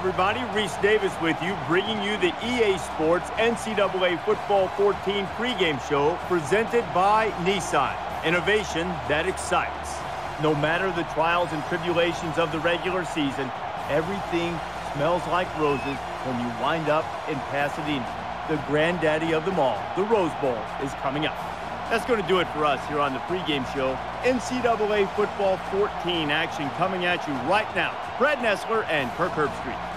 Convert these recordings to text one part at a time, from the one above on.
Everybody. Reese Davis with you, bringing you the EA Sports NCAA Football 14 pregame show presented by Nissan. Innovation that excites. No matter the trials and tribulations of the regular season, everything smells like roses when you wind up in Pasadena. The granddaddy of them all, the Rose Bowl, is coming up. That's going to do it for us here on the pregame show. NCAA Football 14 action coming at you right now. Brad Nessler and Kirk Herbstreit.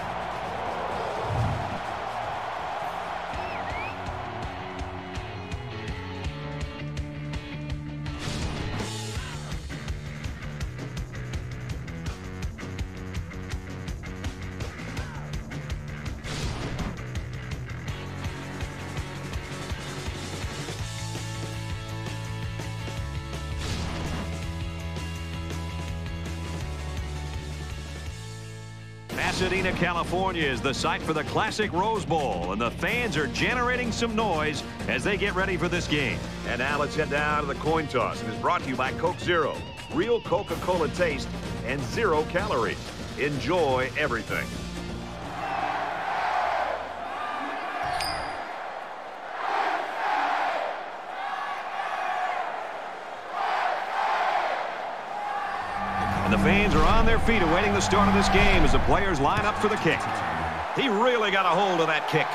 California is the site for the classic Rose Bowl, and the fans are generating some noise as they get ready for this game. And now let's head down to the coin toss. And is brought to you by Coke Zero. Real Coca-Cola taste and zero calories. Enjoy everything. Fans are on their feet awaiting the start of this game as the players line up for the kick. He really got a hold of that kick.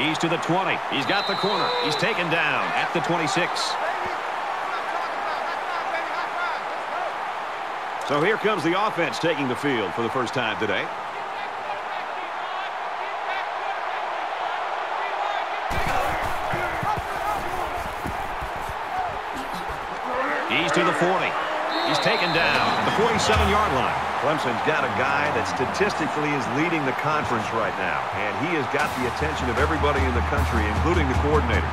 He's to the 20. He's got the corner. He's taken down at the 26. So here comes the offense taking the field for the first time today. He's taken down at the 47-yard line. Clemson's got a guy that statistically is leading the conference right now, and he has got the attention of everybody in the country, including the coordinator.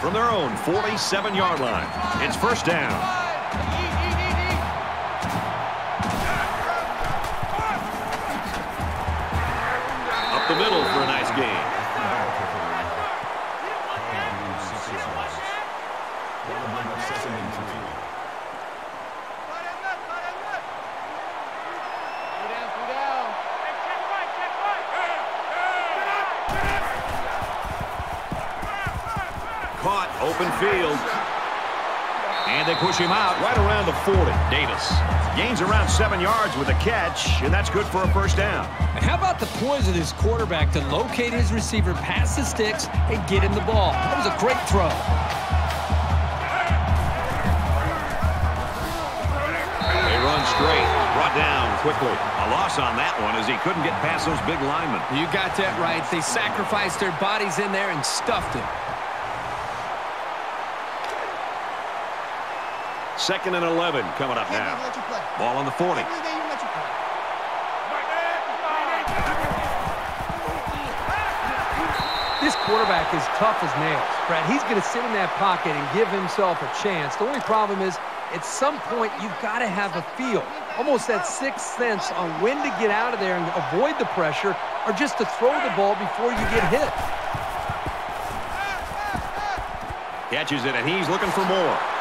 From their own 47-yard line, it's first down. Seven yards with a catch, and that's good for a first down. How about the poise of this quarterback to locate his receiver past the sticks and get him the ball? That was a great throw. They run straight, brought down quickly. A loss on that one as he couldn't get past those big linemen. You got that right. They sacrificed their bodies in there and stuffed him. Second and 11 coming up now. Ball on the 40. This quarterback is tough as nails. Brad, he's going to sit in that pocket and give himself a chance. The only problem is, at some point, you've got to have a feel, almost that sixth sense on when to get out of there and avoid the pressure or just to throw the ball before you get hit. Catches it, and he's looking for more.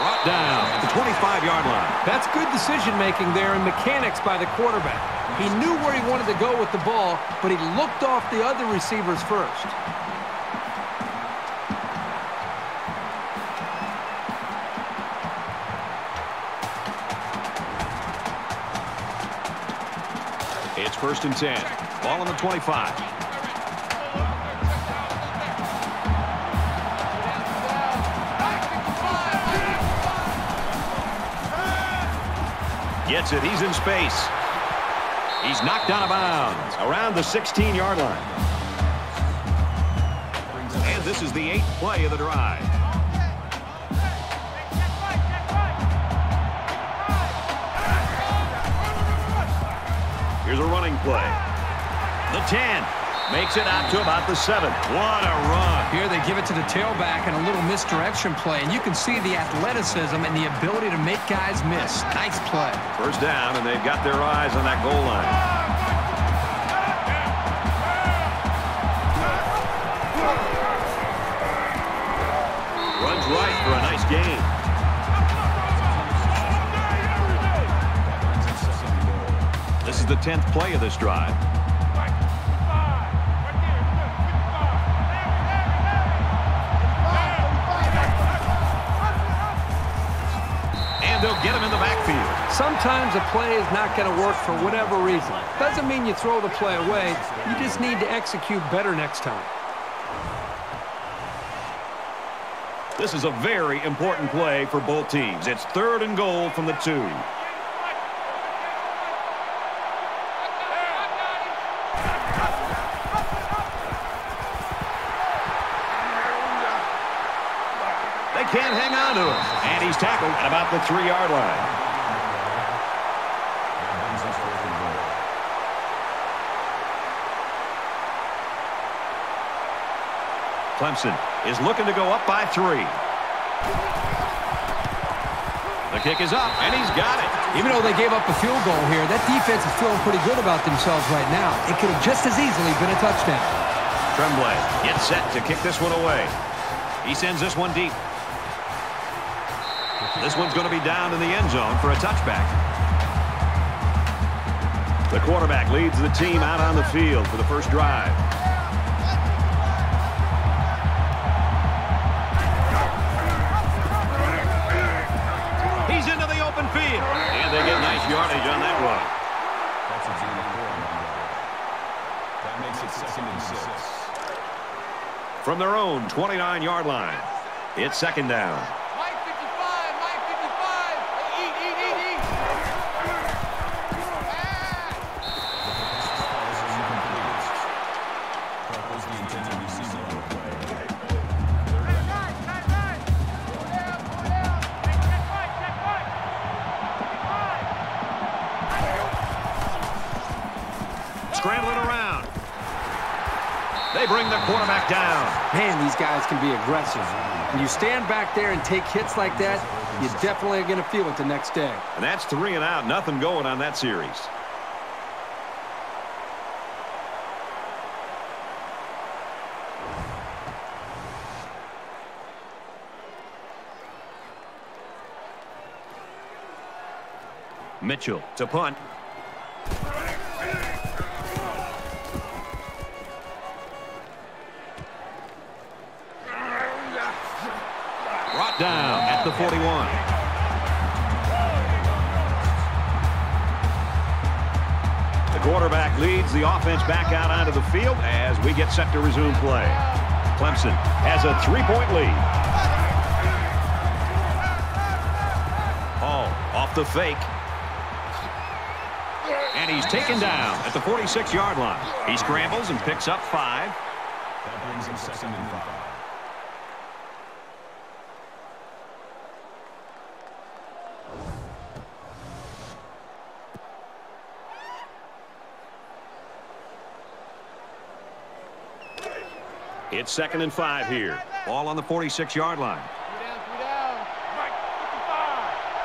Brought down at the 25-yard line. That's good decision-making there and mechanics by the quarterback. He knew where he wanted to go with the ball, but he looked off the other receivers first. It's first and 10. Ball on the 25. Gets it. He's in space. He's knocked out of bounds around the 16-yard line. And this is the eighth play of the drive. Here's a running play. The 10 Makes it out to about the seven. What a run. Here they give it to the tailback and a little misdirection play, and you can see the athleticism and the ability to make guys miss. Nice play. First down, and they've got their eyes on that goal line. Runs right for a nice game. This is the 10th play of this drive. And they'll get him in the backfield. Sometimes a play is not going to work for whatever reason. Doesn't mean you throw the play away. You just need to execute better next time. This is a very important play for both teams. It's third and goal from the two. At the three-yard line. Clemson is looking to go up by three. The kick is up, and he's got it. Even though they gave up a field goal here, that defense is feeling pretty good about themselves right now. It could have just as easily been a touchdown. Tremblay gets set to kick this one away. He sends this one deep. This one's going to be down in the end zone for a touchback. The quarterback leads the team out on the field for the first drive. He's into the open field. And they get nice yardage on that four. That makes it second and six. From their own 29-yard line, it's second down. These guys can be aggressive. When you stand back there and take hits like that, you definitely are going to feel it the next day. And that's three and out. Nothing going on that series. Mitchell to punt. Set to resume play. Clemson has a three-point lead. Hall off the fake. And he's taken down at the 46-yard line. He scrambles and picks up five. That brings him second and five. Second and five here. Ball on the 46-yard line. Three down, three down. Mike 55.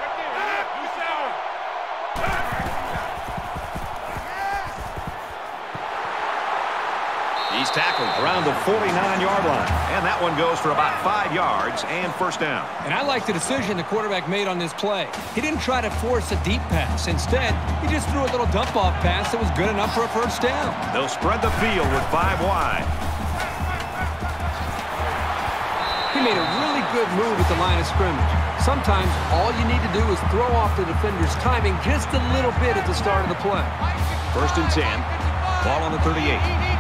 Right there. You sound. He's tackled around the 49-yard line. And that one goes for about five yards and first down. And I like the decision the quarterback made on this play. He didn't try to force a deep pass. Instead, he just threw a little dump-off pass that was good enough for a first down. They'll spread the field with five wide. Made a really good move at the line of scrimmage. Sometimes all you need to do is throw off the defender's timing just a little bit at the start of the play. First and 10. Ball on the 38.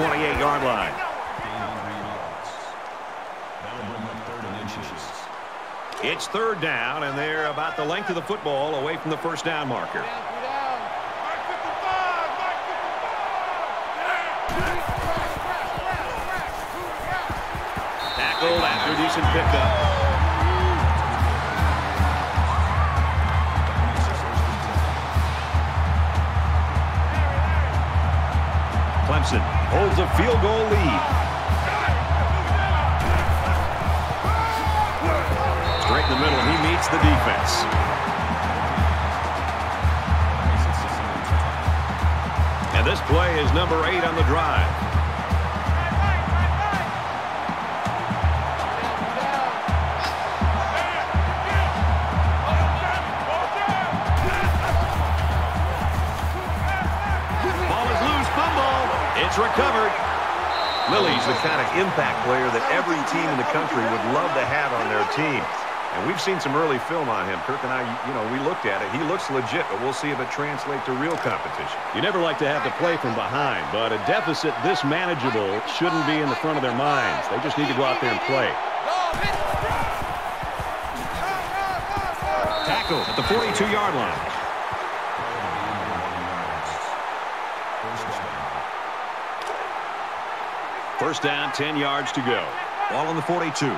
28-yard line. It's third down, and they're about the length of the football away from the first down marker. Impact player that every team in the country would love to have on their team. And we've seen some early film on him. Kirk and I, you know, we looked at it. He looks legit, but we'll see if it translates to real competition. You never like to have to play from behind, but a deficit this manageable shouldn't be in the front of their minds. They just need to go out there and play. Tackle at the 42-yard line. First down, 10 yards to go. Ball on the 42.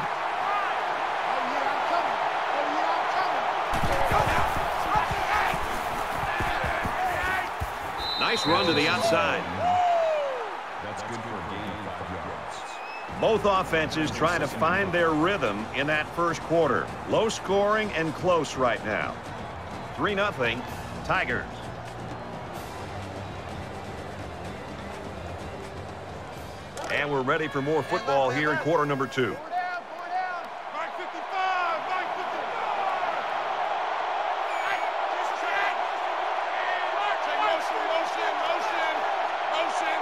Nice run to the outside. That's good for a gain of five yards. Both offenses trying to find their rhythm in that first quarter. Low scoring and close right now. 3-0 Tigers. And we're ready for more football here in quarter number two. Four down, four down. Mark 55, Mark 55. Hey, just check. Check motion, motion, motion, motion.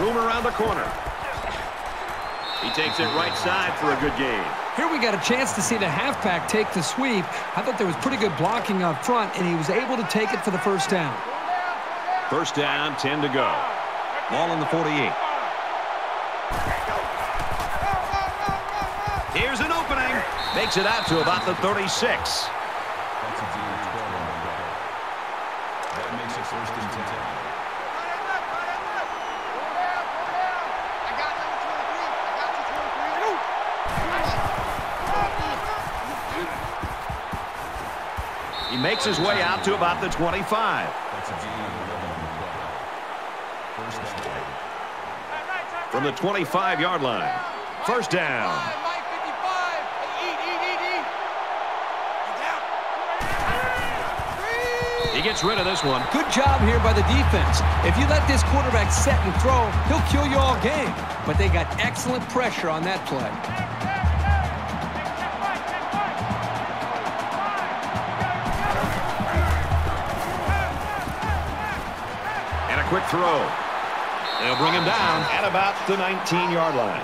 Room around the corner. He takes it right side for a good game. Here we got a chance to see the halfback take the sweep. I thought there was pretty good blocking up front, and he was able to take it for the first down. First down, 10 to go. Ball in the 48. Here's an opening. Makes it out to about the 36. That's a gain of 12 on the play. That makes it first and 10. I got number 23. I got you, 23. He makes his way out to about the 25. That's a gain of 11 on the play. First down. From the 25-yard line. First down. Mike 55. Hey, eat, eat, eat, eat. Get down. He gets rid of this one. Good job here by the defense. If you let this quarterback set and throw, he'll kill you all game. But they got excellent pressure on that play. And a quick throw. They'll bring him down at about the 19-yard line.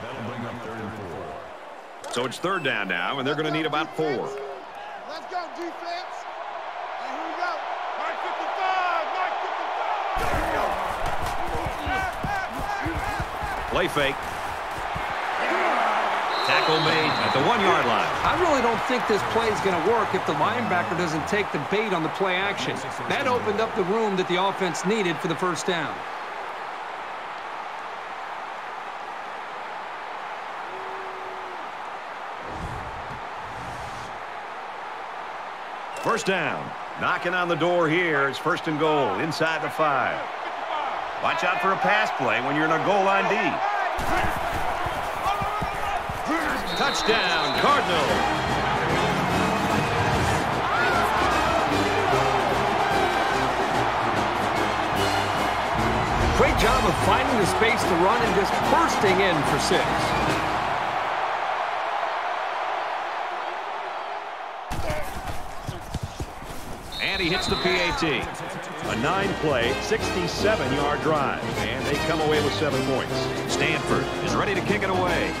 That'll bring up third and four. So it's third down now, and they're going to need about four. Let's go, defense. And here we go. Mark 55. Mark 55. Play fake. Tackle made at the one-yard line. I really don't think this play is going to work if the linebacker doesn't take the bait on the play action. That opened up the room that the offense needed for the first down. First down. Knocking on the door here. It's first and goal inside the five. Watch out for a pass play when you're in a goal line D. Touchdown, Cardinals. Great job of finding the space to run and just bursting in for six. And he hits the PAT. A nine-play, 67-yard drive. And they come away with seven points. Stanford is ready to kick it away.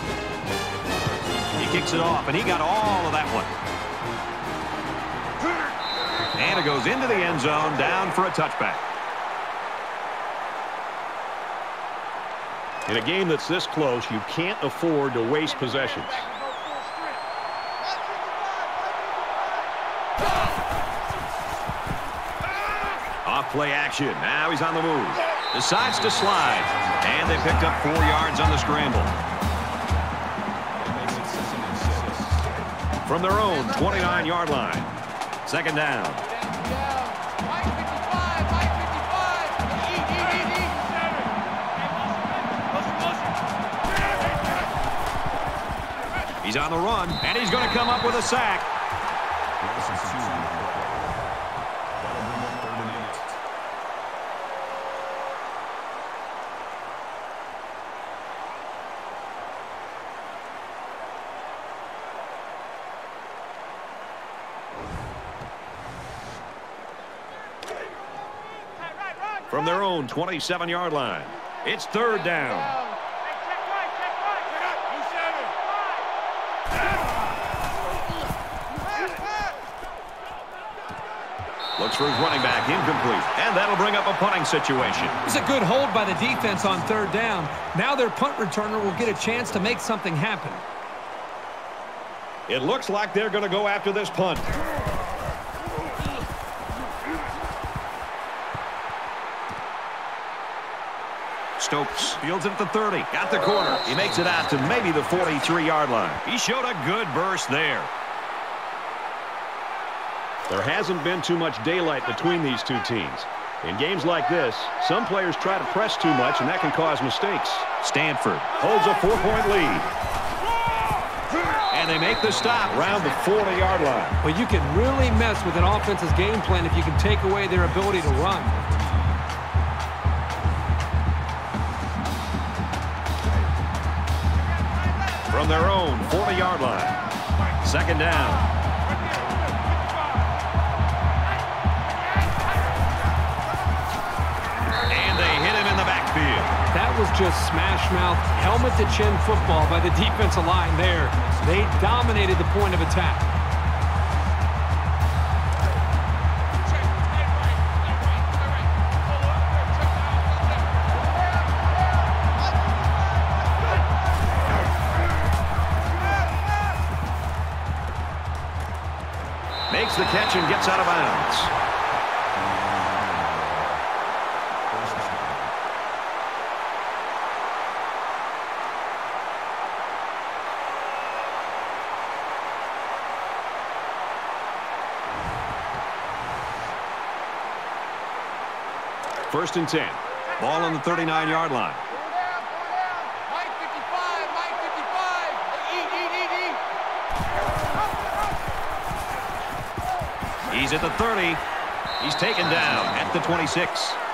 Kicks it off, and he got all of that one. And it goes into the end zone, down for a touchback. In a game that's this close, you can't afford to waste possessions. Off play action. Now he's on the move. Decides to slide. And they picked up four yards on the scramble. from their own 29-yard line. Second down. He's on the run, and he's going to come up with a sack. 27-yard line. It's third down. Looks for his running back, incomplete. And that'll bring up a punting situation. It's a good hold by the defense on third down. Now their punt returner will get a chance to make something happen. It looks like they're going to go after this punt. Fields it at the 30. At the corner. He makes it out to maybe the 43-yard line. He showed a good burst there. There hasn't been too much daylight between these two teams. In games like this, some players try to press too much, and that can cause mistakes. Stanford holds a four-point lead. And they make the stop around the 40-yard line. Well, you can really mess with an offense's game plan if you can take away their ability to run. Their own 40-yard line. Second down. And they hit it in the backfield. That was just smash mouth, helmet to chin football by the defensive line there. They dominated the point of attack. First and 10. Ball on the 39-yard line. He's at the 30. He's taken down at the 26.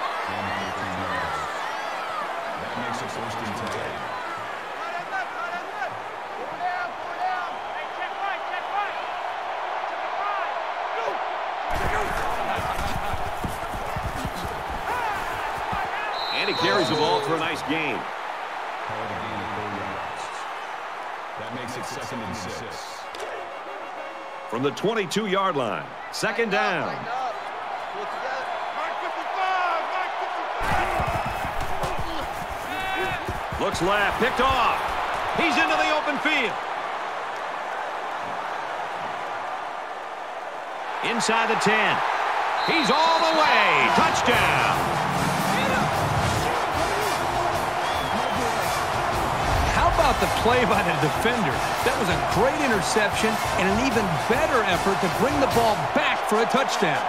From the 22-yard line, second down. Looks left, picked off. He's into the open field. Inside the 10. He's all the way. Touchdown. About the play by the defender? That was a great interception and an even better effort to bring the ball back for a touchdown.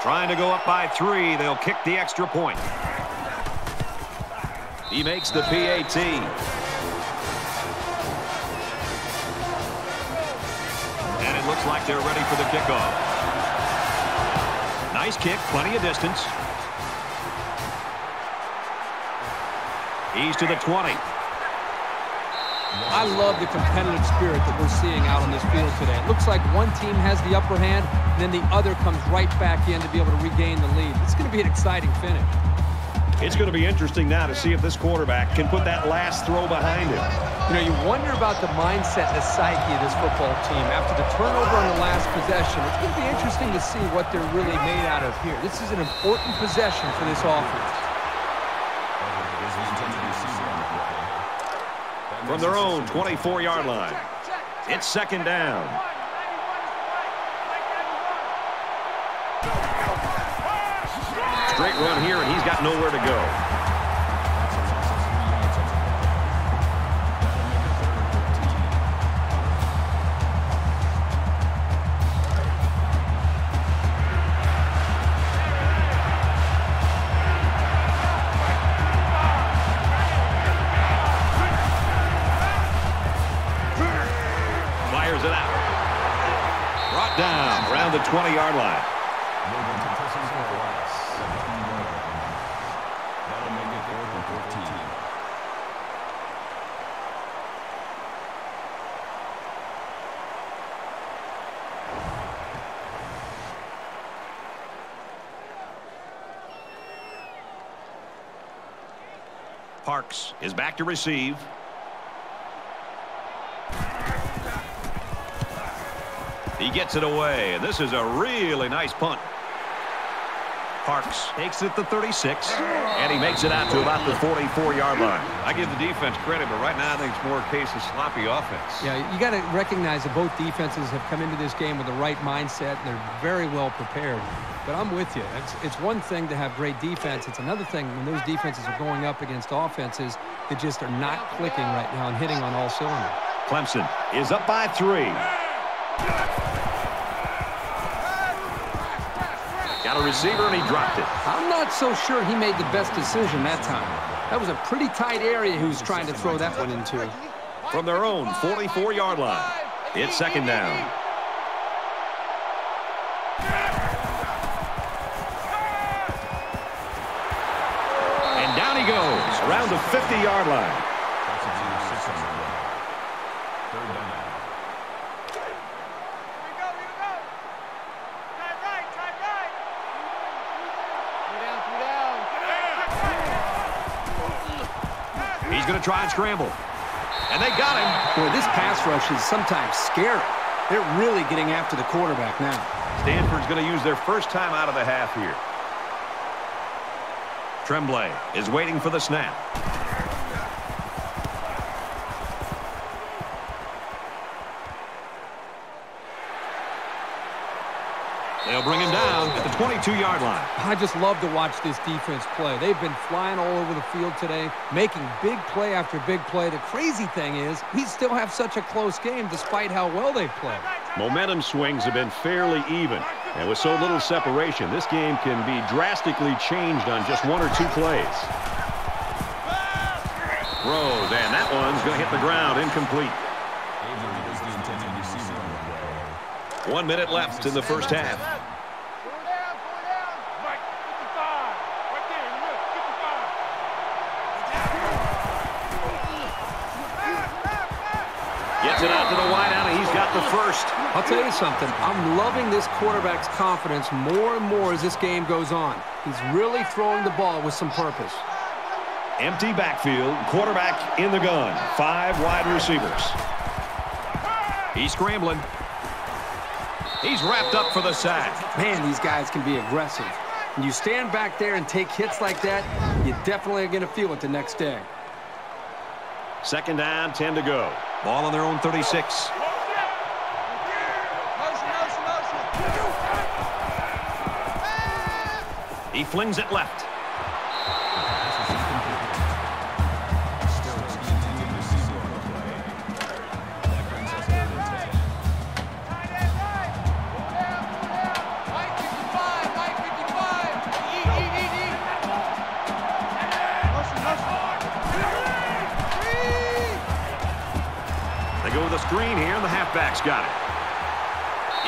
Trying to go up by three. They'll kick the extra point. He makes the PAT. And it looks like they're ready for the kickoff. Nice kick, plenty of distance. He's to the 20. I love the competitive spirit that we're seeing out on this field today. It looks like one team has the upper hand, and then the other comes right back in to be able to regain the lead. It's going to be an exciting finish. It's going to be interesting now to see if this quarterback can put that last throw behind him. You know, you wonder about the mindset and the psyche of this football team. After the turnover on the last possession, it's going to be interesting to see what they're really made out of here. This is an important possession for this offense. From their own 24-yard line, it's second down. got nowhere to go. down around the 20-yard line. Is back to receive. He gets it away, and this is a really nice punt. Parks takes it to 36, and he makes it out to about the 44-yard line. I give the defense credit, but right now I think it's more a case of sloppy offense. Yeah, you got to recognize that both defenses have come into this game with the right mindset. And they're very well prepared. But I'm with you. It's, it's one thing to have great defense. It's another thing when those defenses are going up against offenses that just are not clicking right now and hitting on all cylinders. Clemson is up by three. Got a receiver, and he dropped it. I'm not so sure he made the best decision that time. That was a pretty tight area he was trying to throw that one into. From their own 44-yard line, it's second down. 50-yard line. He's going to try and scramble. And they got him. Boy, this pass rush is sometimes scary. They're really getting after the quarterback now. Stanford's going to use their first time out of the half here. Tremblay is waiting for the snap. 22-yard line. I just love to watch this defense play. They've been flying all over the field today, making big play after big play. The crazy thing is we still have such a close game despite how well they play. Momentum swings have been fairly even. And with so little separation, this game can be drastically changed on just one or two plays. Rose, and that one's going to hit the ground incomplete. Avery is the intended receiver on the play. One minute left in the first half. First. I'll tell you something. I'm loving this quarterback's confidence more and more as this game goes on. He's really throwing the ball with some purpose. Empty backfield, quarterback in the gun. Five wide receivers. He's scrambling. He's wrapped up for the sack. Man, these guys can be aggressive. When you stand back there and take hits like that, you definitely are going to feel it the next day. Second down, 10 to go. Ball on their own 36. They go with a screen here, and the halfback's got it.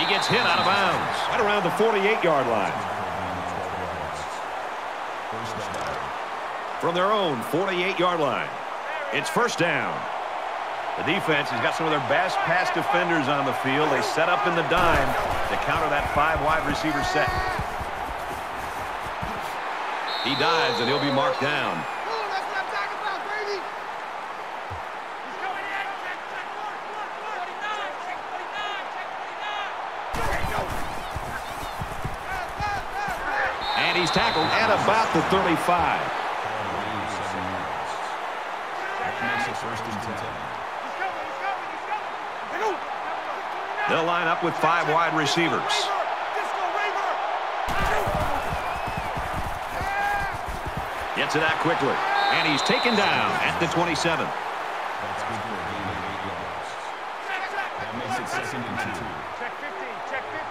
He gets hit out of bounds right around the 48-yard line. From their own 48-yard line. It's first down. The defense has got some of their best pass defenders on the field. They set up in the dime to counter that five wide receiver set. He dives, and he'll be marked down. That's what I'm talking about, baby. He's going in. Check, check, work, work, work. 49, check 49, check 49. There you go. Pass, pass, pass, pass. And he's tackled at about the 35. Gain of seven yards. That makes it first and ten. He's coming, he's coming, he's coming. Hey, go. They'll line up with five wide receivers. Disco Raver. Gets it out quickly. And he's taken down at the 27. That's good for a gain of eight yards. That makes it second and two. Check 50, check 50.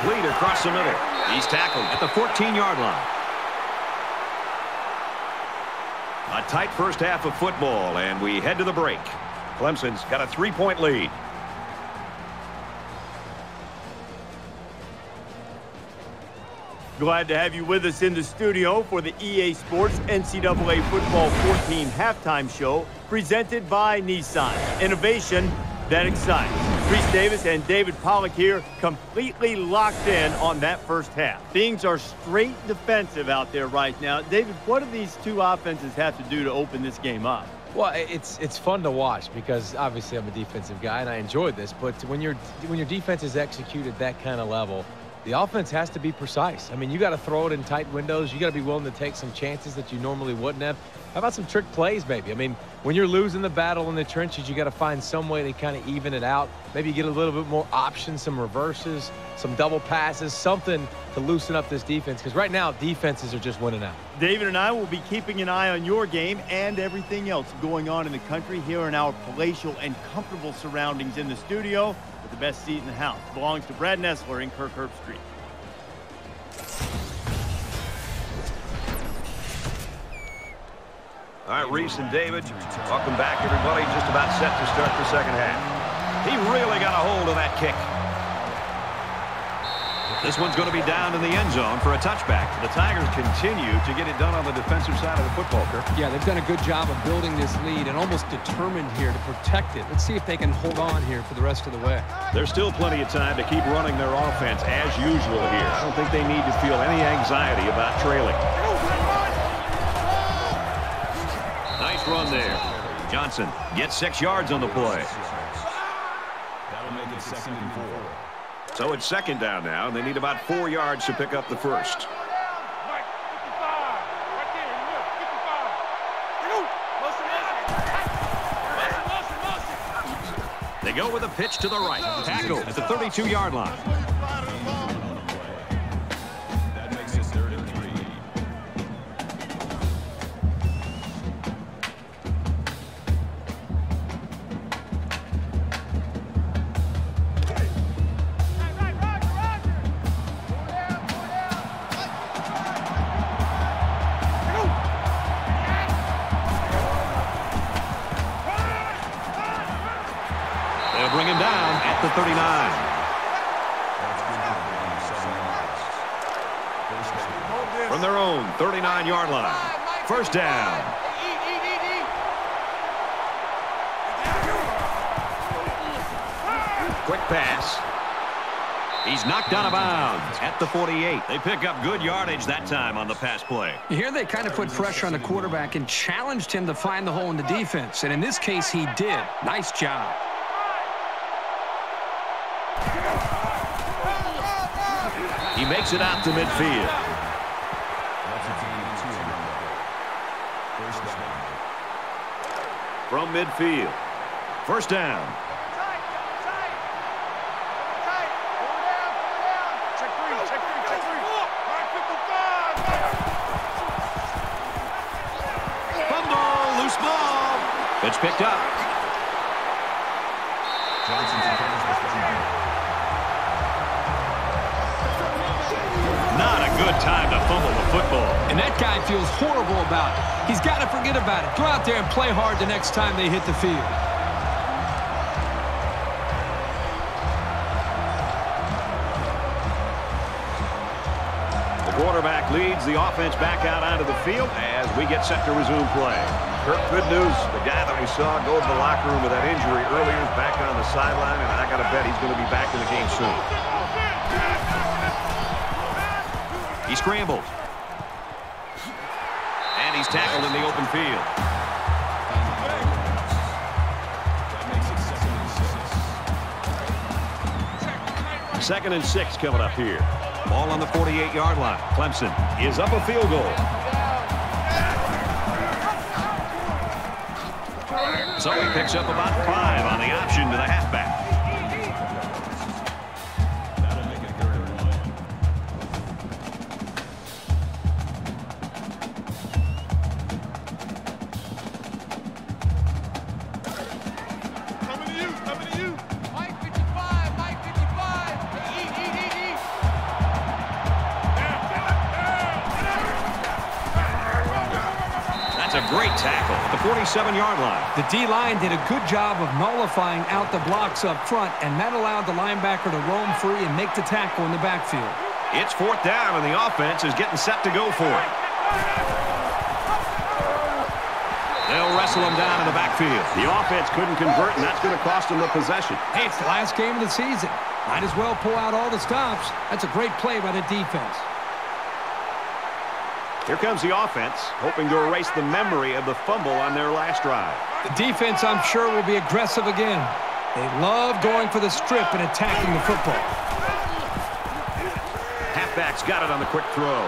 Complete across the middle. He's tackled at the 14-yard line. A tight first half of football, and we head to the break. Clemson's got a three-point lead. Glad to have you with us in the studio for the EA Sports NCAA Football 14 halftime show presented by Nissan. Innovation that excites. Reese Davis and David Pollack here completely locked in on that first half. Things are straight defensive out there right now. David, what do these two offenses have to do to open this game up? Well, it's it's fun to watch because obviously I'm a defensive guy and I enjoyed this. But when your when your defense is executed that kind of level, the offense has to be precise. I mean, you got to throw it in tight windows. You got to be willing to take some chances that you normally wouldn't have. How about some trick plays, maybe? I mean, when you're losing the battle in the trenches, you got to find some way to kind of even it out. Maybe get a little bit more options, some reverses, some double passes, something to loosen up this defense. Because right now, defenses are just winning out. David and I will be keeping an eye on your game and everything else going on in the country here in our palatial and comfortable surroundings in the studio with the best seat in the house. Belongs to Brad Nessler in Kirk Herbstreit. All right, Reese and David, welcome back, everybody. Just about set to start the second half. He really got a hold of that kick. This one's going to be down in the end zone for a touchback. The Tigers continue to get it done on the defensive side of the football, Kirk. Yeah, they've done a good job of building this lead and almost determined here to protect it. Let's see if they can hold on here for the rest of the way. There's still plenty of time to keep running their offense as usual here. I don't think they need to feel any anxiety about trailing. Nice run there. Johnson gets six yards on the play. That'll make it second and four. So it's second down now, and they need about four yards to pick up the first. Mike, 55. Right there. Look, 55. Get out. Motion, motion, motion. They go with a pitch to the right. Tackle at the 32-yard line. From their own 39-yard line. First down. Quick pass. He's knocked out of bounds at the 48. They pick up good yardage that time on the pass play. Here they kind of put pressure on the quarterback and challenged him to find the hole in the defense. And in this case, he did. Nice job. He makes it out to midfield. Three. Right, 55. Fumble, loose ball. It's picked up. Not a good time to fumble the football. And that guy feels horrible about it. He's got to forget about it. Go out there and play hard the next time they hit the field. The quarterback leads the offense back out onto the field as we get set to resume play. Kirk, good news. The guy that we saw go to the locker room with that injury earlier is back on the sideline, and I got to bet he's going to be back in the game soon. He scrambles. Tackled in the open field. Second and six coming up here. Ball on the 48-yard line. Clemson Is up a field goal. So he picks up about five on the option to the halfback. 37-yard line. The D-line did a good job of nullifying out the blocks up front, and that allowed the linebacker to roam free and make the tackle in the backfield. It's fourth down, and the offense is getting set to go for it. They'll wrestle him down in the backfield. The offense couldn't convert, and that's going to cost them the possession. Hey, it's the last game of the season. Might as well pull out all the stops. That's a great play by the defense. Here comes the offense, hoping to erase the memory of the fumble on their last drive. The defense, I'm sure, will be aggressive again. They love going for the strip and attacking the football. Halfback's got it on the quick throw.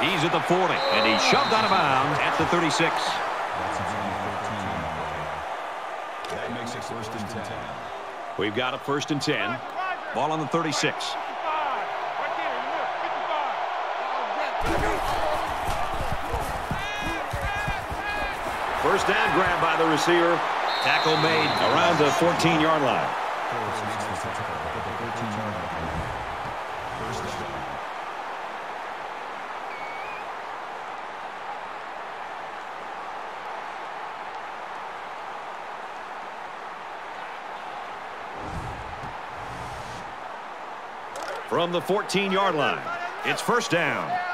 He's at the 40, and he's shoved out of bounds at the 36. That makes it first and 10. We've got a first and 10. Ball on the 36. The receiver. Tackle made around the 14-yard line. From the 14-yard line, it's first down.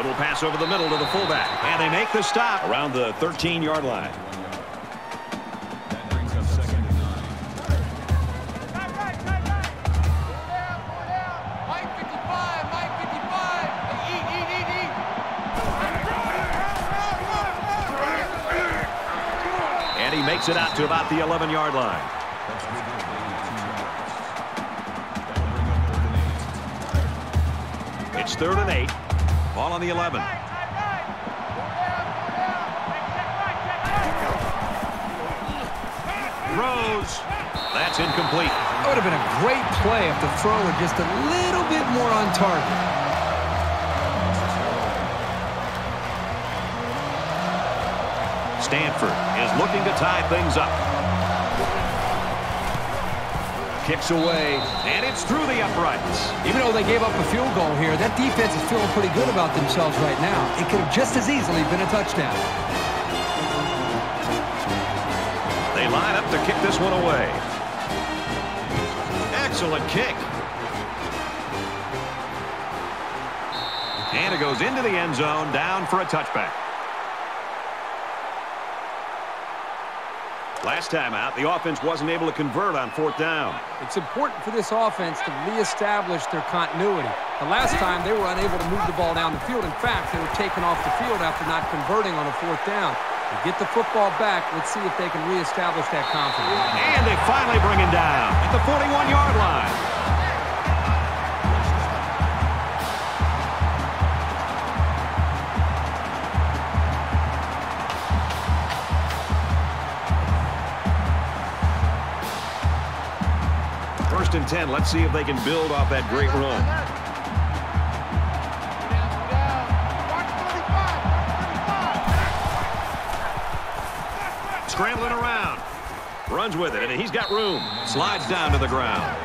Little pass over the middle to the fullback. And they make the stop around the 13-yard line. And nine. Mike 55, Mike 55. Eat, eat, eat, eat. And he makes it out to about the 11-yard line. That's within the 82 yards. That'll bring up third and eight. It's third and eight. Ball on the 11. Rose. That's incomplete. That would have been a great play if the throw were just a little bit more on target. Stanford is looking to tie things up. Kicks away, and it's through the uprights. Even though they gave up a field goal here, that defense is feeling pretty good about themselves right now. It could have just as easily been a touchdown. They line up to kick this one away. Excellent kick. And it goes into the end zone, down for a touchback. Last time out, the offense wasn't able to convert on fourth down. It's important for this offense to reestablish their continuity. The last time, they were unable to move the ball down the field. In fact, they were taken off the field after not converting on a fourth down. They get the football back. Let's see if they can reestablish that confidence. And they finally bring him down at the 41-yard line. 10. Let's see if they can build off that great run. Scrambling around. Runs with it, and he's got room. Slides down to the ground.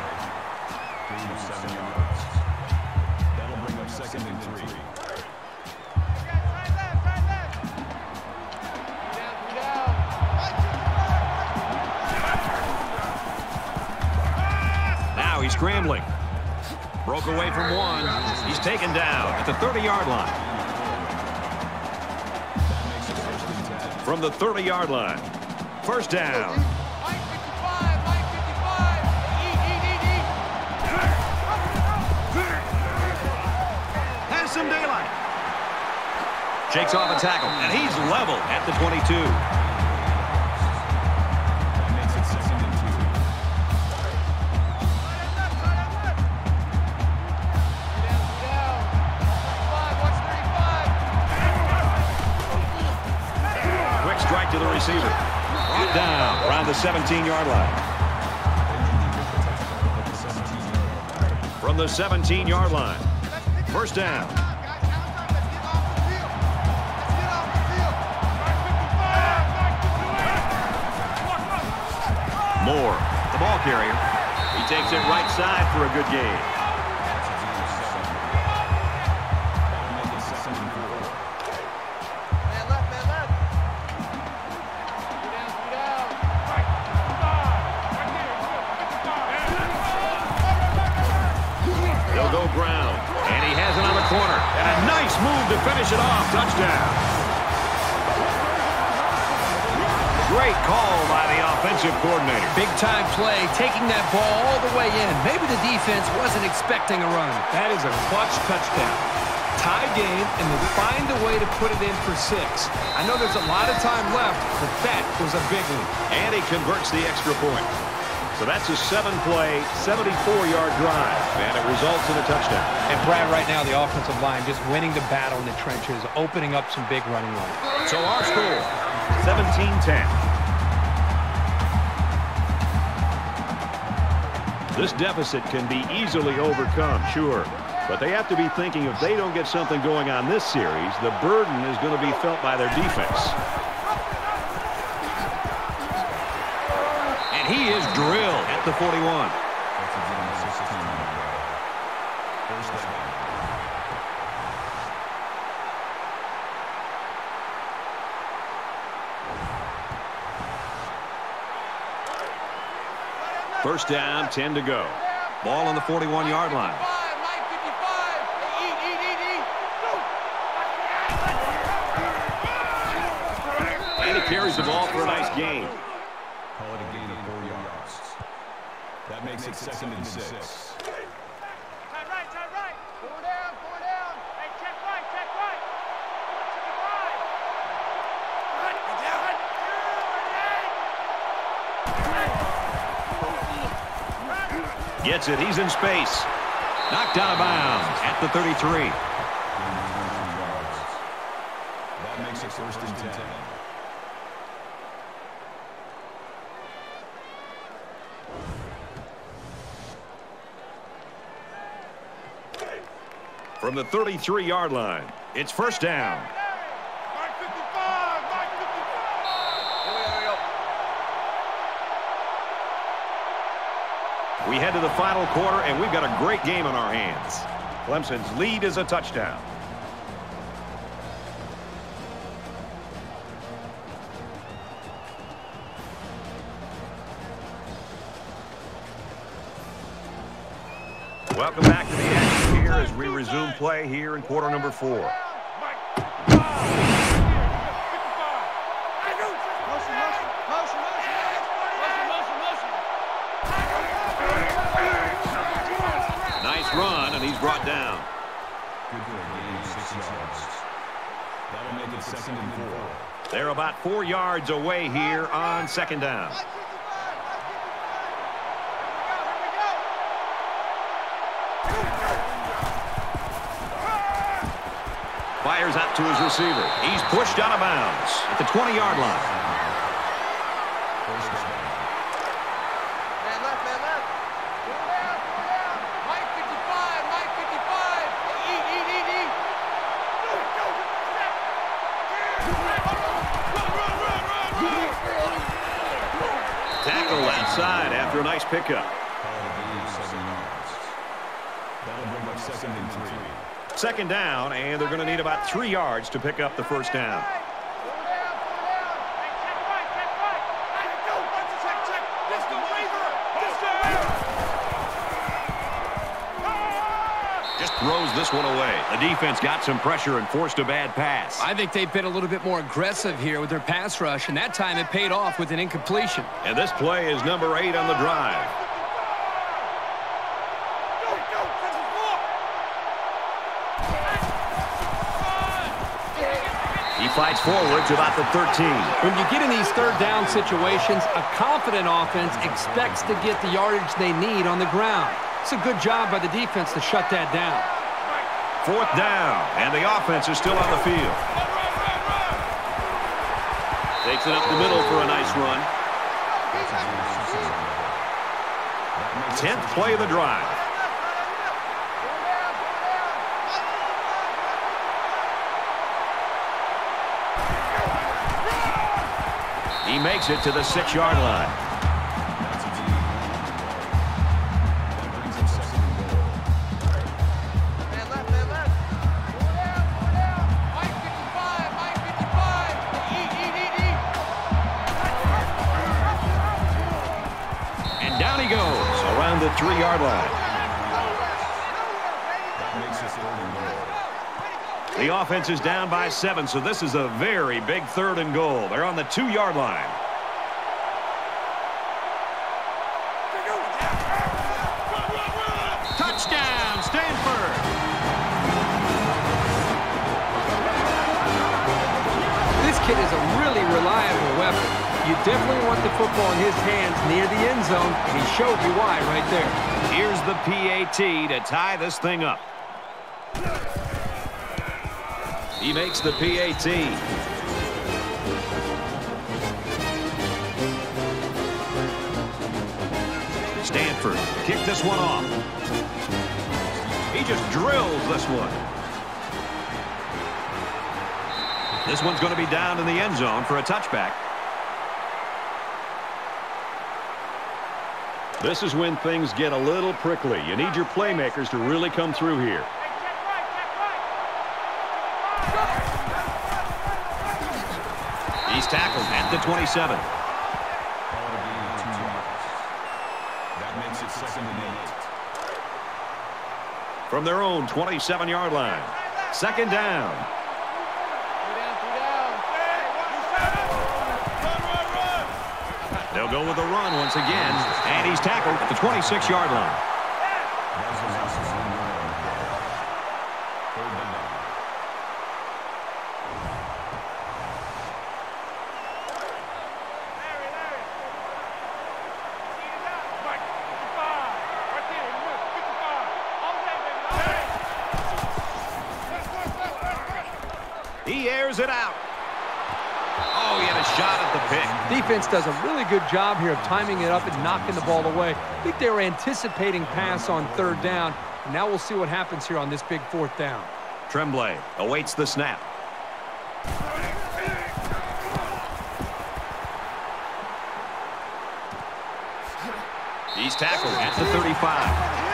Scrambling. Broke away from one. He's taken down at the 30-yard line. From the 30-yard line. First down. Mike 55, Mike 55. Eat, eat, eat, eat. Has some daylight. Shakes off a tackle, and he's level at the 22. The 17-yard line. First down. Moore, the ball carrier. He takes it right side for a good game. Play, taking that ball all the way in. Maybe the defense wasn't expecting a run. That is a clutch touchdown. Tie game, and they find a way to put it in for six. I know there's a lot of time left, but that was a big one. And he converts the extra point. So that's a seven-play, 74-yard drive. And it results in a touchdown. And Brad, right now, the offensive line just winning the battle in the trenches, opening up some big running lanes. So our score, 17-10. This deficit can be easily overcome, sure. But they have to be thinking if they don't get something going on this series, the burden is going to be felt by their defense. And he is drilled at the 41. First down, 10 to go. Ball on the 41-yard line. Five, Mike 55. Hey, eat, eat, eat, eat. Go. And he carries the ball for a nice gain. Call it a gain of four yards. That makes it second and six. Tight right, tight right. Four down, four down. Hey, check right, check right. Check right. Get down. Gets it. He's in space. Knocked out of bounds at the 33. Gain of 22 yards. That makes it first and ten. From the 33-yard line, it's first down. Mike 55, Mike 55. We head to the final quarter, and we've got a great game on our hands. Clemson's lead is a touchdown. Welcome back to the action here as we resume play here in quarter number four. Yards. That'll make it second and four. They're about four yards away here on second down. Mike 55, Mike 55. Here we go, here Fires out to his receiver. He's pushed out of bounds at the 20-yard line. First down. Man left, man left. Four down, four down. Mike 55, Mike 55. Hey, eat, eat, eat, eat. Go, go, step. Run, run, run, run, run. Tackle outside after a nice pickup. Call it a gain of seven yards. That'll bring up second. Second down, and they're going to need about three yards to pick up the first down, this one away. The defense got some pressure and forced a bad pass. I think they've been a little bit more aggressive here with their pass rush, and that time it paid off with an incompletion. And this play is number eight on the drive. Go, go. Touch the floor. He fights forward to about the 13. When you get in these third down situations, a confident offense expects to get the yardage they need on the ground. It's a good job by the defense to shut that down. Fourth down, and the offense is still on the field. Takes it up the middle for a nice run. That's a gain of six yards. That makes it Tenth play of the drive. He makes it to the six-yard line. The offense is down by seven, so this is a very big third and goal. They're on the two-yard line. Touchdown, Stanford! This kid is a really reliable weapon. You definitely want the football in his hands near the end zone, and he showed you why right there. Here's the PAT to tie this thing up. He makes the PAT. Stanford kick this one off. He just drills this one. This one's going to be down in the end zone for a touchback. This is when things get a little prickly. You need your playmakers to really come through here. He's tackled at the 27. Call it a gain of two yards. That makes it second and eight. From their own 27-yard line. Second down. They'll go with a run once again. And he's tackled at the 26-yard line. Does a really good job here of timing it up and knocking the ball away. I think they were anticipating pass on third down. And now we'll see what happens here on this big fourth down. Tremblay awaits the snap. He's tackled at the 35.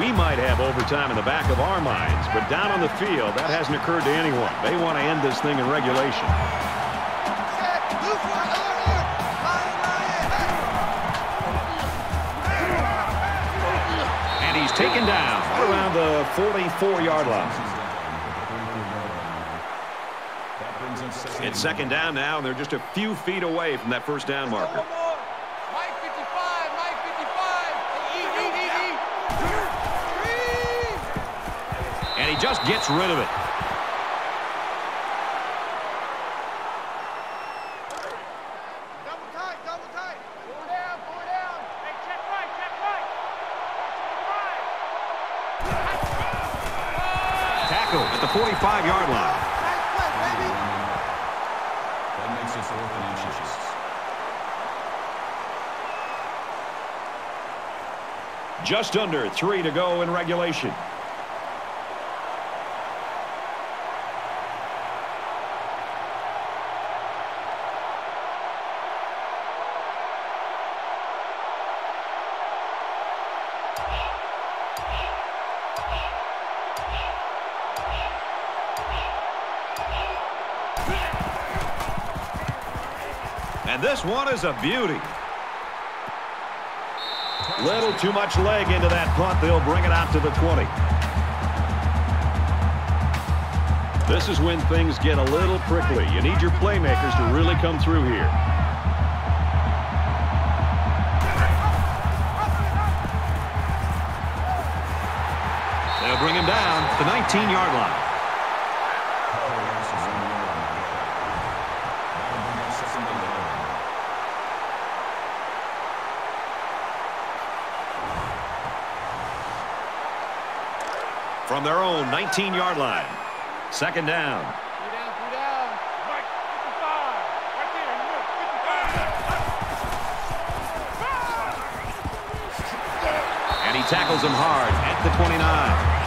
We might have overtime in the back of our minds, but down on the field, that hasn't occurred to anyone. They want to end this thing in regulation. And he's taken down around the 44-yard line. It's second down now, and they're just a few feet away from that first down marker. Mike 55, Mike 55. E, E, E, E. Three. And he just gets rid of it. Double tight, double tight. Four down, four down. Hey, check right, check right. Tackle at the 45-yard line. Nice play, baby. That makes it fourth and inches. Just under three to go in regulation. This one is a beauty. Little too much leg into that punt. They'll bring it out to the 20. This is when things get a little prickly. You need your playmakers to really come through here. They'll bring him down the 19-yard line. From their own 19-yard line. Second down. Three down, three down. Mike 55. Right there, in the middle. 55. And he tackles him hard at the 29.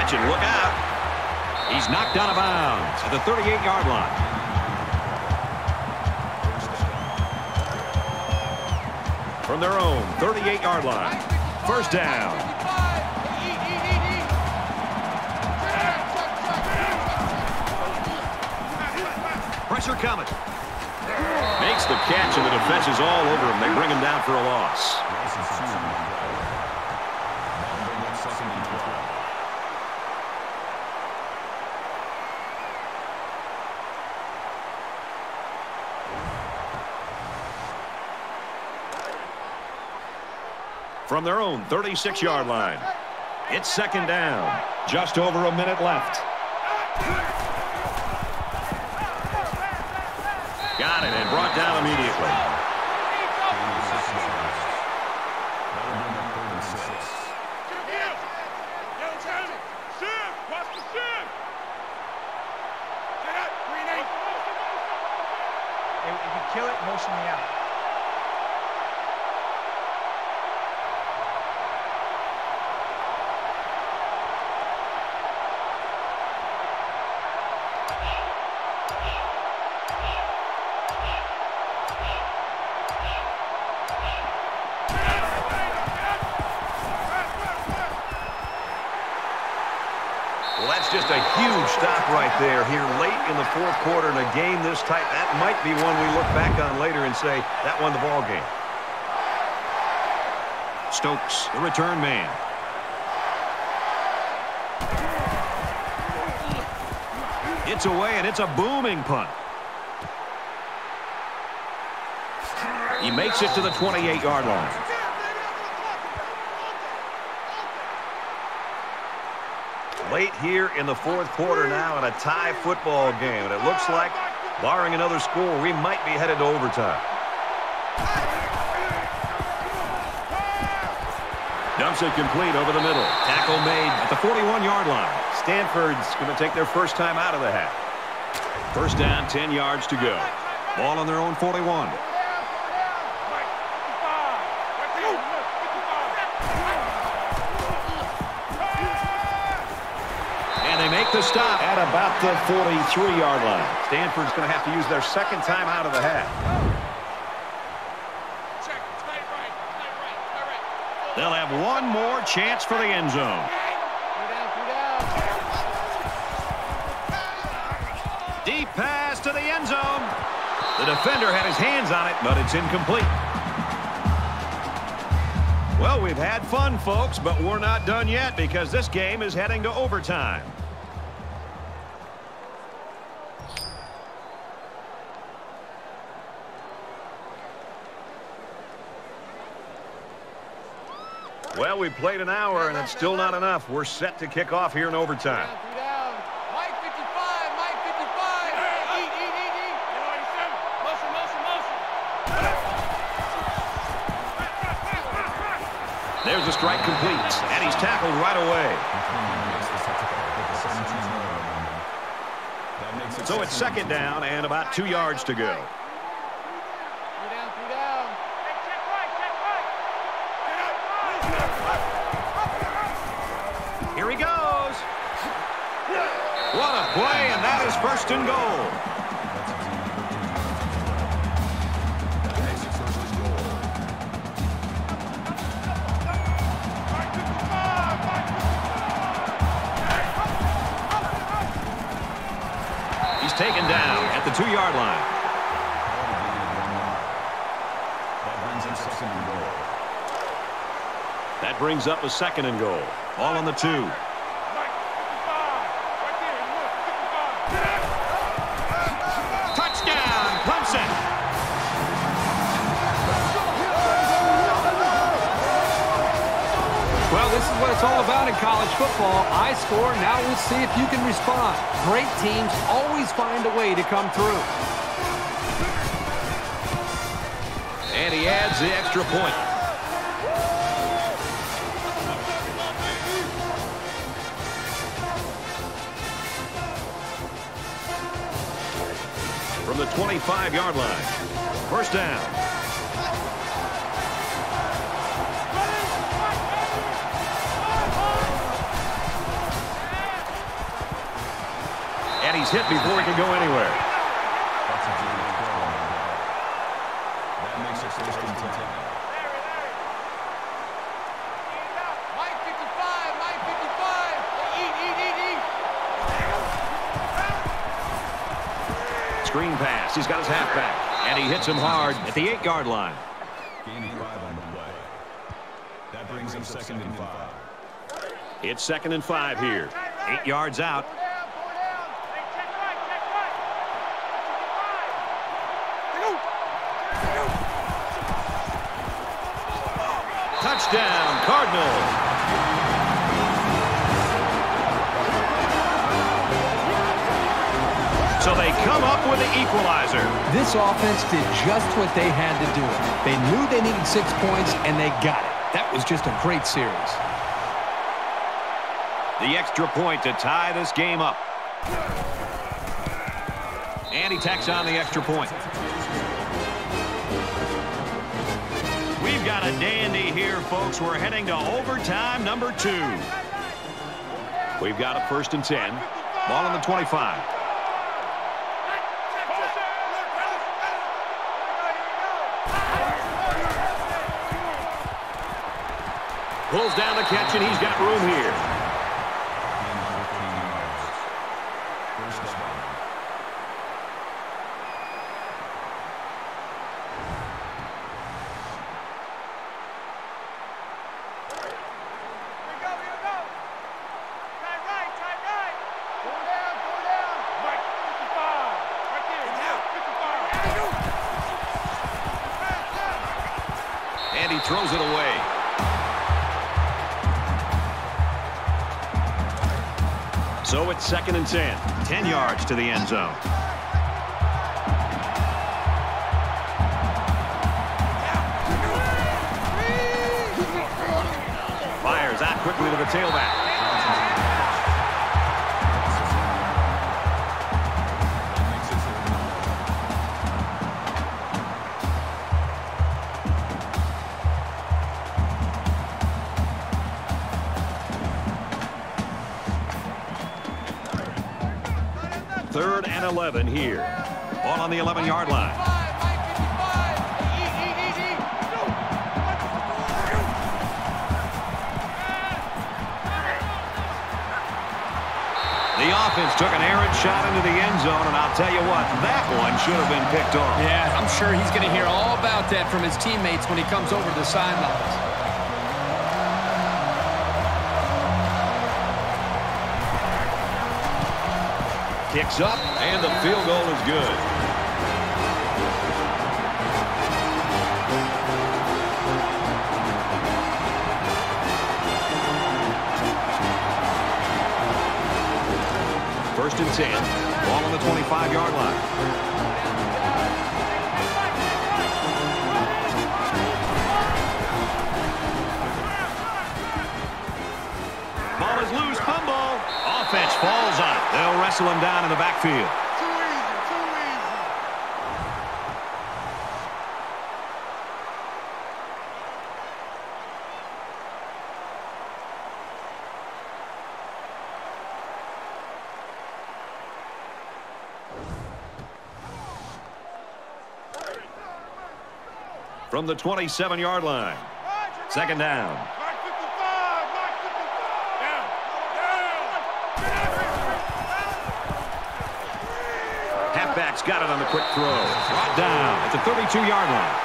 catch, look out. He's knocked out of bounds at the 38-yard line. From their own 38-yard line, first down. Pressure coming. Makes the catch, and the defense is all over him. They bring him down for a loss. From their own 36-yard line. It's second down. Just over a minute left. Got it and brought down immediately. If you kill it, motion me out. Well, that's just a huge stop right there here late in the fourth quarter in a game this tight. That might be one we look back on later and say that won the ball game. Stokes, the return man. It's away, and it's a booming punt. He makes it to the 28-yard line. Late here in the fourth quarter now in a tie football game. And it looks like, barring another score, we might be headed to overtime. Dumps it complete over the middle. Tackle made at the 41-yard line. Stanford's going to take their first time out of the half. First down, 10 yards to go. Ball on their own 41. Make the stop at about the 43-yard line. Stanford's going to have to use their second time out of the half. They'll have one more chance for the end zone. Deep pass to the end zone. The defender had his hands on it, but it's incomplete. Well, we've had fun, folks, but we're not done yet because this game is heading to overtime. We played an hour, and it's still not enough. We're set to kick off here in overtime. Mike 55, Mike 55. Eat, eat, eat, eat. Motion, motion, motion. There's a strike complete, and he's tackled right away. So it's second down and about two yards to go. Three down, three down. Check right, check right. Here he goes. What a play, and that is first and goal. He's taken down at the two-yard line. That brings up a second and goal. Ball on the two. In college football. I score, now we'll see if you can respond. Great teams always find a way to come through. And he adds the extra point. From the 25-yard line. First down. Hit before he can go anywhere. Screen pass. He's got his halfback. And he hits him hard at the eight-yard line. That brings him second and five. It's second and five here. Eight yards out. Equalizer. This offense did just what they had to do. They knew they needed six points, and they got it. That was just a great series. The extra point to tie this game up. And he tacks on the extra point. We've got a dandy here, folks. We're heading to overtime number two. We've got a first and 10. Ball on the 25. Pulls down the catch, and he's got room here. Second and 10. 10 yards to the end zone. 11 here. Ball on the 11-yard line. The offense took an errant shot into the end zone, and I'll tell you what, that one should have been picked off. Yeah, I'm sure he's going to hear all about that from his teammates when he comes over to the sidelines. Kicks up, and the field goal is good. First and 10. Ball on the 25-yard line. Ball is loose. Fumble. Offense falls on. They'll wrestle him down in the backfield. From the 27-yard line. Second down. Mark 55, Mark 55. Down, Halfback's got it on the quick throw. Brought down at the 32-yard line.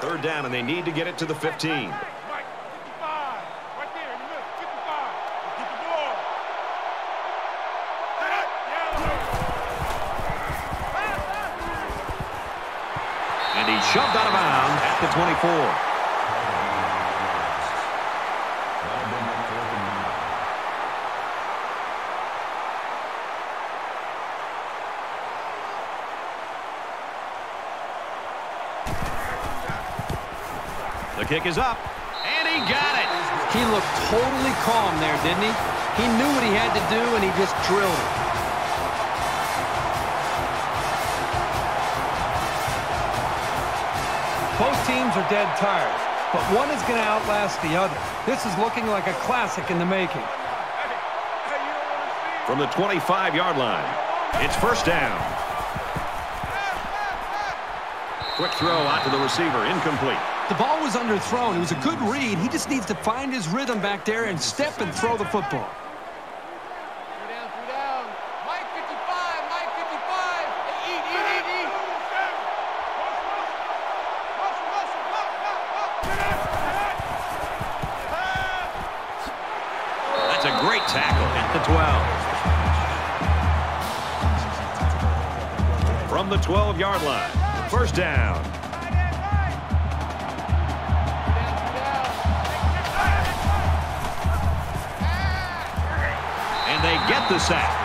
Third down, and they need to get it to the 15. Mike, 55. Right there in the middle, 55. Get the ball. Set up. And he's shoved out of bounds at the 24. That'll bring up fourth and nine. The kick is up, and he got it. He looked totally calm there, didn't he? He knew what he had to do, and he just drilled it. Both teams are dead tired, but one is going to outlast the other. This is looking like a classic in the making. From the 25-yard line, it's first down. Quick throw out to the receiver, incomplete. The ball was underthrown. It was a good read. He just needs to find his rhythm back there and step and throw the football. Three down, three down. Mike 55, Mike 55. Hey, eat, eat, eat, eat. That's a great tackle at the 12. From the 12-yard line, first down.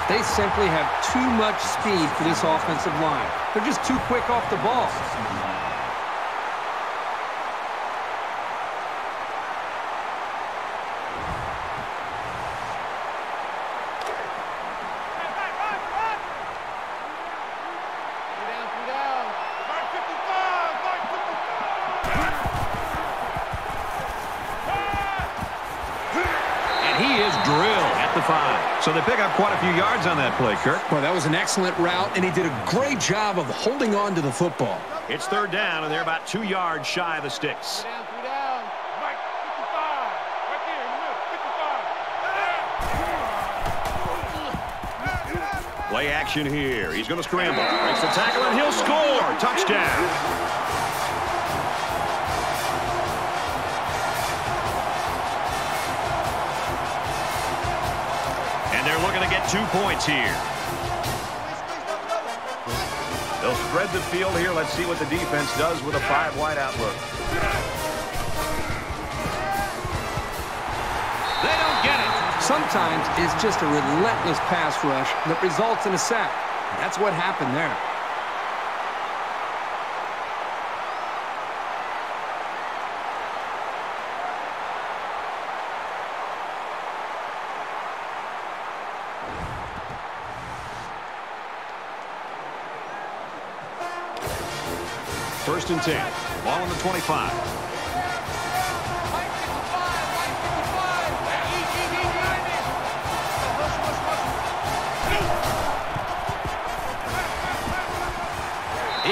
They simply have too much speed for this offensive line. They're just too quick off the ball. Three down, three down. And he is drilled at the 5. So they pick up quite a few yards on that play, Kirk. Well, that was an excellent route, and he did a great job of holding on to the football. It's third down, and they're about two yards shy of the sticks. Three down, three down. Mike, 55. Right there in the middle, 55. Play action here. He's going to scramble. Breaks the tackle, and he'll score. Touchdown. They're looking to get two points here. They'll spread the field here. Let's see what the defense does with a five-wide outlook. They don't get it. Sometimes it's just a relentless pass rush that results in a sack. That's what happened there. First and 10. Ball on the 25. Mike 55, Mike 55. Eat, eat, eat, eat. Rush, rush, rush.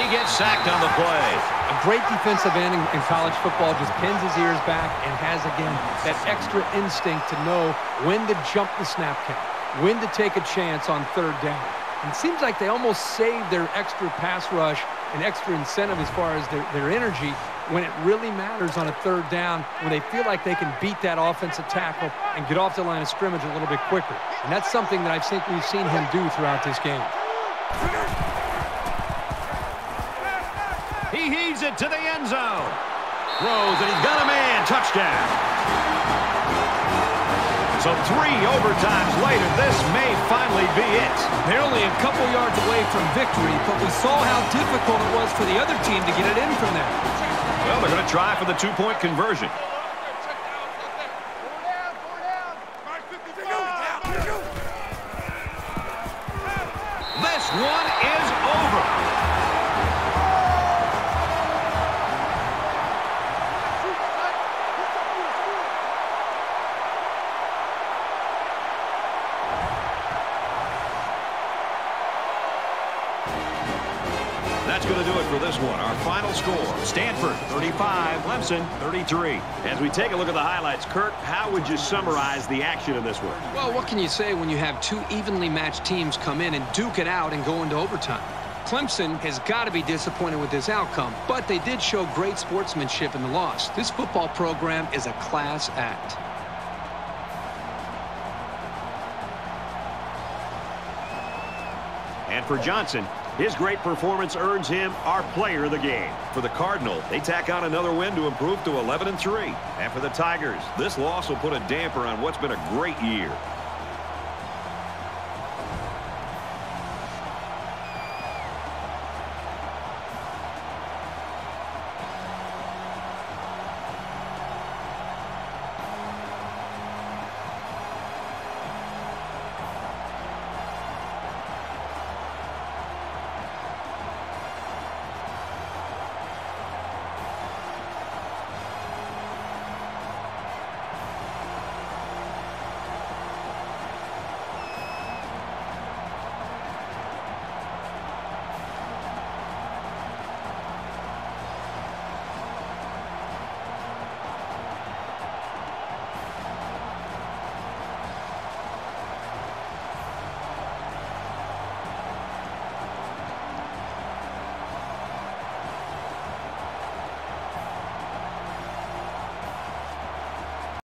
He gets sacked on the play. A great defensive end in, in college football just pins his ears back and has, again, that extra instinct to know when to jump the snap count, when to take a chance on third down. And it seems like they almost save their extra pass rush and extra incentive as far as their, their energy when it really matters on a third down, when they feel like they can beat that offensive tackle and get off the line of scrimmage a little bit quicker. And that's something that I think we've seen him do throughout this game. He heaves it to the end zone. Throws, and he's got a man. Touchdown. So three overtimes later, this may finally be it. They're only a couple yards away from victory, but we saw how difficult it was for the other team to get it in from there. Well, they're going to try for the two-point conversion. Four down, four down. Mike, 55. This one is 35, 33. As we take a look at the highlights, Kirk, how would you summarize the action in this one? Well, what can you say when you have two evenly matched teams come in and duke it out and go into overtime? Clemson has got to be disappointed with this outcome, but they did show great sportsmanship in the loss. This football program is a class act. And for Johnson, his great performance earns him our player of the game. For the Cardinal, they tack on another win to improve to 11 and 3. And for the Tigers, this loss will put a damper on what's been a great year.